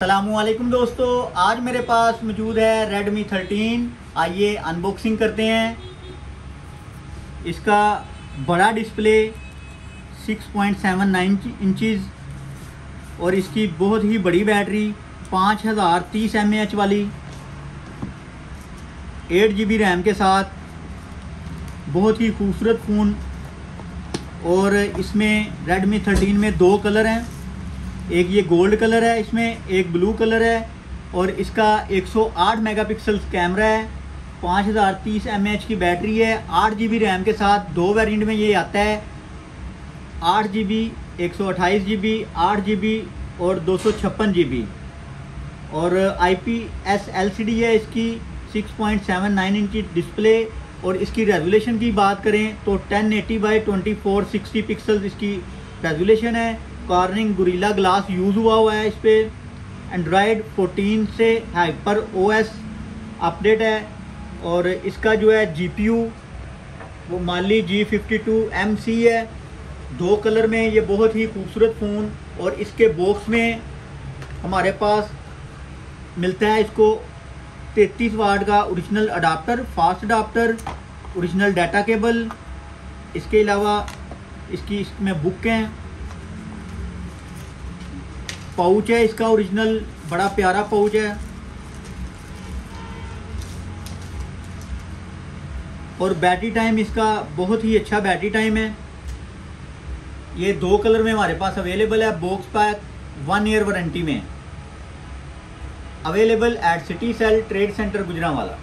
असलकुम दोस्तों, आज मेरे पास मौजूद है Redmi 13 आइए अनबॉक्सिंग करते हैं। इसका बड़ा डिस्प्ले 6.79 इंचज़ और इसकी बहुत ही बड़ी बैटरी 5030 एच वाली एट जी बी रैम के साथ, बहुत ही खूबसूरत फ़ोन और इसमें Redmi 13 में दो कलर हैं। एक ये गोल्ड कलर है, इसमें एक ब्लू कलर है और इसका 108 मेगापिक्सल कैमरा है 5030 एमएच की बैटरी है, आठ जी बी रैम के साथ दो वेरिएंट में ये आता है। आठ जी बी एक सौ अट्ठाईस जी बी आठ जी बी और दो सौ छप्पन जी बी और I P S L C D है इसकी 6.79 इंच डिस्प्ले और इसकी रेजोल्यूशन की बात करें तो 1080 eighty by twenty four sixty pixel इसकी रेजोल्यूशन है। कॉर्निंग गुरीला ग्लास यूज़ हुआ हुआ है इस पर एंड्रॉयड 14 से हाइपर ओएस अपडेट है और इसका जो है जीपीयू वो Mali G fifty two MC सी है। दो कलर में ये बहुत ही खूबसूरत फ़ोन और इसके बॉक्स में हमारे पास मिलता है इसको 33 वाट का original adapter fast adapter original data cable इसके अलावा इसकी इसमें बुक हैं। पाउच है, इसका ओरिजिनल बड़ा प्यारा पाउच है। और बैटरी टाइम इसका बहुत ही अच्छा बैटरी टाइम है। ये दो कलर में हमारे पास अवेलेबल है box pack one year warranty में। Available at city cell trade centre Gujranwala